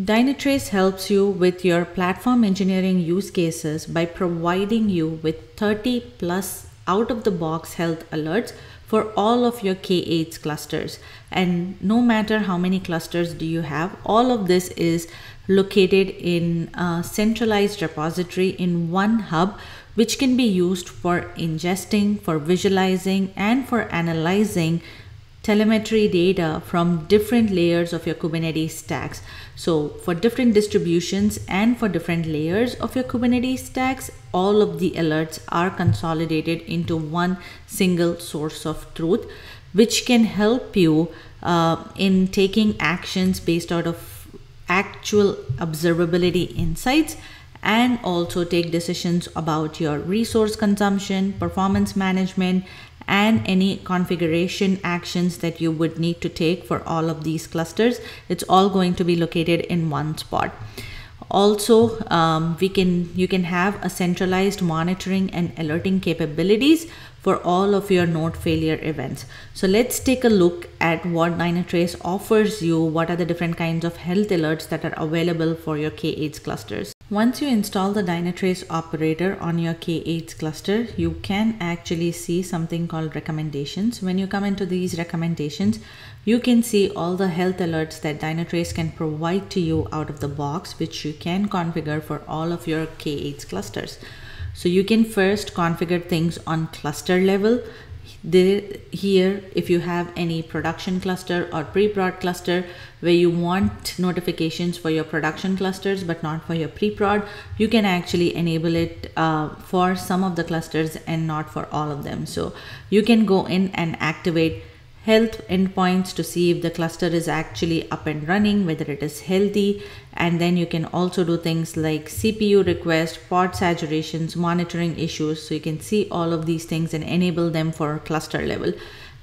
Dynatrace helps you with your platform engineering use cases by providing you with 30 plus out of the box health alerts for all of your K8s clusters. And no matter how many clusters do you have, all of this is located in a centralized repository in one hub, which can be used for ingesting, for visualizing, and for analyzing telemetry data from different layers of your Kubernetes stacks. So for different distributions and for different layers of your Kubernetes stacks, all of the alerts are consolidated into one single source of truth, which can help you uh, in taking actions based out of actual observability insights and also take decisions about your resource consumption, performance management, and any configuration actions that you would need to take for all of these clusters. It's all going to be located in one spot. Also, um, we can you can have a centralized monitoring and alerting capabilities for all of your node failure events. So let's take a look at what Dynatrace offers you. What are the different kinds of health alerts that are available for your K8s clusters? Once you install the Dynatrace operator on your K8s cluster, you can actually see something called recommendations. When you come into these recommendations, you can see all the health alerts that Dynatrace can provide to you out of the box, which you can configure for all of your K8s clusters. So you can first configure things on cluster level there here if you have any production cluster or pre-prod cluster where you want notifications for your production clusters but not for your pre-prod you can actually enable it uh, for some of the clusters and not for all of them. So you can go in and activate health endpoints to see if the cluster is actually up and running, whether it is healthy. And then you can also do things like CPU request, pod saturations, monitoring issues. So you can see all of these things and enable them for cluster level.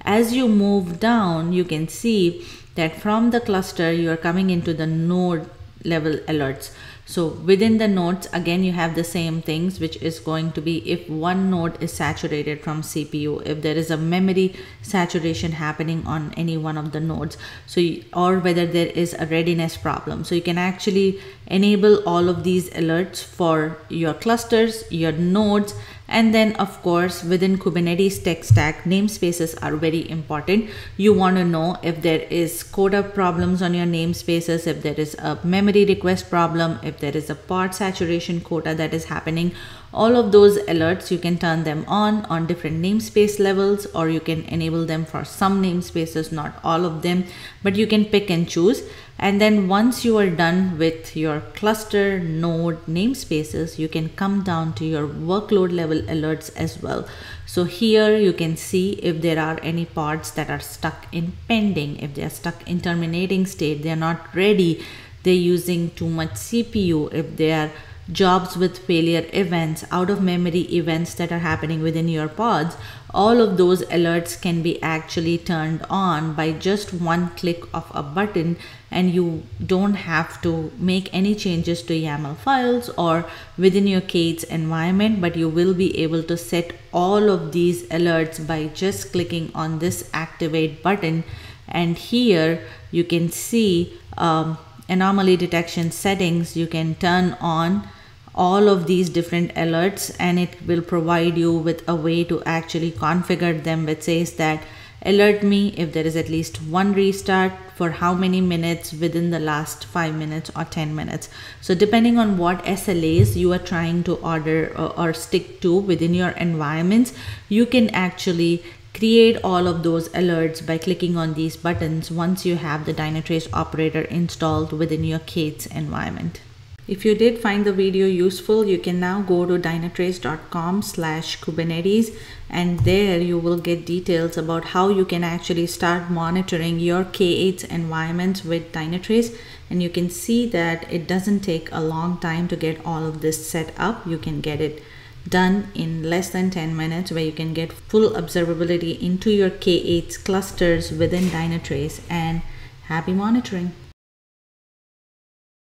As you move down, you can see that from the cluster, you are coming into the node level alerts. So within the nodes, again, you have the same things, which is going to be if one node is saturated from CPU, if there is a memory saturation happening on any one of the nodes. So, or whether there is a readiness problem. So you can actually enable all of these alerts for your clusters, your nodes, and then of course within Kubernetes tech stack, namespaces are very important. You want to know if there is quota problems on your namespaces, if there is a memory request problem, if there is a pod saturation quota that is happening. All of those alerts, you can turn them on on different namespace levels or you can enable them for some namespaces, not all of them, but you can pick and choose. And then once you are done with your cluster node namespaces, you can come down to your workload level alerts as well. So here you can see if there are any pods that are stuck in pending, if they are stuck in terminating state, they are not ready, they're using too much CPU, if they are jobs with failure events, out of memory events that are happening within your pods, all of those alerts can be actually turned on by just one click of a button and you don't have to make any changes to YAML files or within your K8s environment, but you will be able to set all of these alerts by just clicking on this activate button. And here you can see um, anomaly detection settings you can turn on all of these different alerts and it will provide you with a way to actually configure them which says that alert me if there is at least one restart for how many minutes within the last 5 minutes or 10 minutes so depending on what SLAs you are trying to order or, or stick to within your environments you can actually create all of those alerts by clicking on these buttons once you have the Dynatrace operator installed within your K8s environment. If you did find the video useful, you can now go to dynatrace.com slash Kubernetes and there you will get details about how you can actually start monitoring your K8s environments with Dynatrace and you can see that it doesn't take a long time to get all of this set up. You can get it done in less than 10 minutes where you can get full observability into your K8s clusters within Dynatrace and happy monitoring.